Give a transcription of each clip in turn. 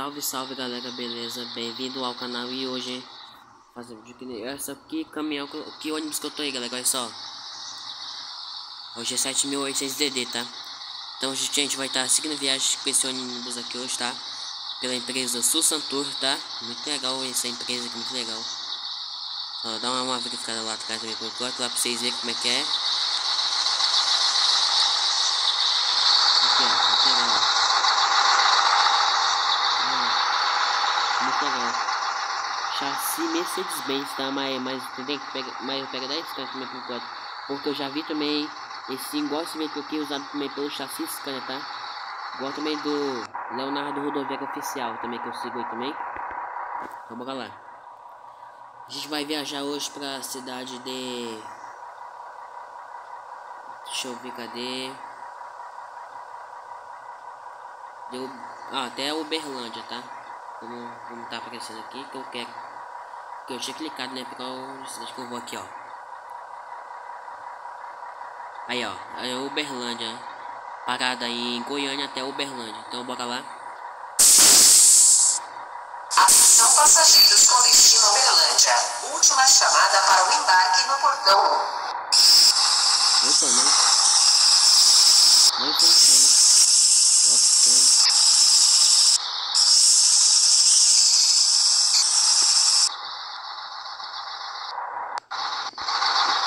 Salve, salve galera, beleza? Bem-vindo ao canal e hoje fazer vídeo que essa aqui caminhão, que ônibus que eu tô aí galera, olha só Hoje é 7800DD, tá? Então gente, a gente vai estar tá seguindo viagem com esse ônibus aqui hoje, tá? Pela empresa Susantur, tá? Muito legal essa empresa aqui, muito legal dá uma, verificada lá atrás também, coloco lá pra vocês verem como é que é Aqui ó, muito legal muito legal. Chassi Mercedes-Benz, tá? Mas, mas tem que pegar, mas eu pego 10 cantos também por enquanto. Porque eu já vi também esse igual esse veículo aqui usado também pelo chassi Scania, tá? Igual também do Leonardo Rodoviário Oficial, também que eu sigo aí também. Então bora lá. A gente vai viajar hoje pra cidade de... Deixa eu ver, cadê? Deu... Ah, até Uberlândia, tá? como, como tá aparecendo aqui, que eu quero. Que eu tinha clicado, né? Porque eu cidade que eu vou aqui, ó. Aí, ó. Aí é Uberlândia. Parada aí em Goiânia até Uberlândia. Então, bora lá. Atenção passageiros com destino a Uberlândia. Última chamada para o embarque no portão 1. Opa. Não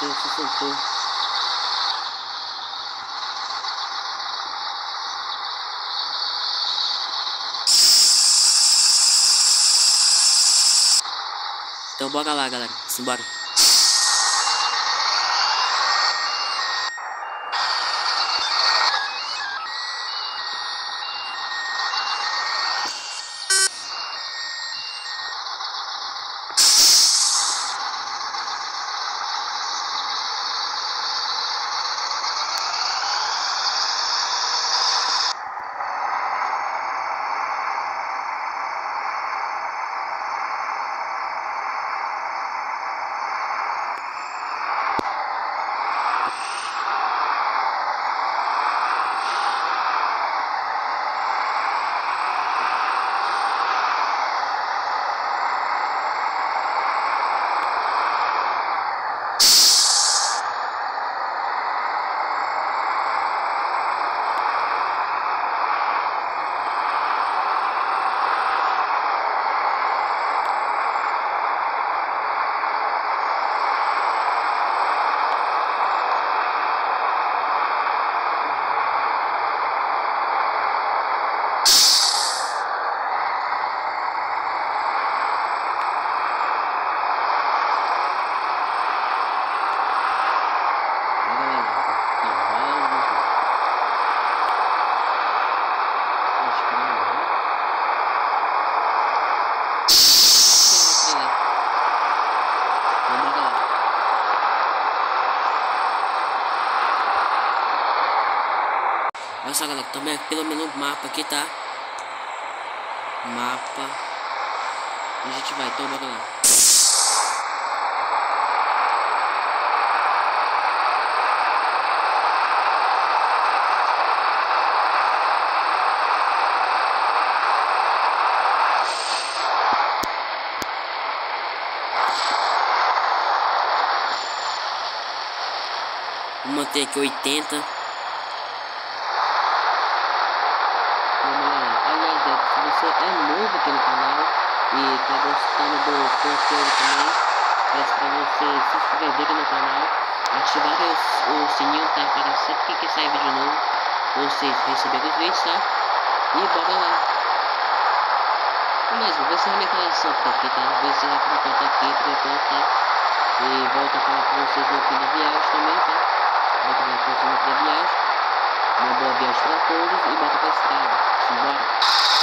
soltou, se soltou. Então bora lá, galera. Simbora. Olha só, galera, também pelo menu mapa aqui, tá? Mapa. A gente vai, então bora lá. Vou manter aqui 80 você é novo aqui no canal e tá gostando do conteúdo também, peço para você se inscrever aqui no canal, ativar o, o sininho tá, para sempre que sair vídeo novo, vocês receberem os vídeos, tá? E bora lá! Beleza, vou encerrar minha conexão por aqui, tá? Vou encerrar por enquanto aqui, por enquanto, tá? E volto a falar com vocês no fim da viagem também, tá? Volto a falar com vocês no fim da viagem. Uma boa viagem para todos e bota pra estrada. Simbora!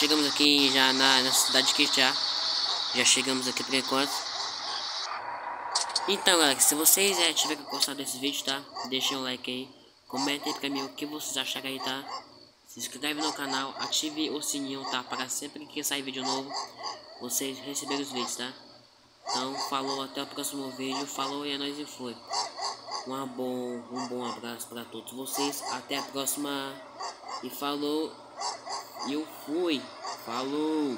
chegamos aqui já na, na cidade de Quechá. Já chegamos aqui por enquanto. Então, galera, se vocês é, tiverem gostado desse vídeo, tá? Deixem um like aí. Comentem pra mim o que vocês acharam aí, tá? Se inscreve no canal, ative o sininho, tá? Para sempre que sair vídeo novo, vocês receberem os vídeos, tá? Então, falou, até o próximo vídeo. Falou e é nóis e foi. Um bom, um bom abraço para todos vocês. Até a próxima. E falou. Eu fui. Falou.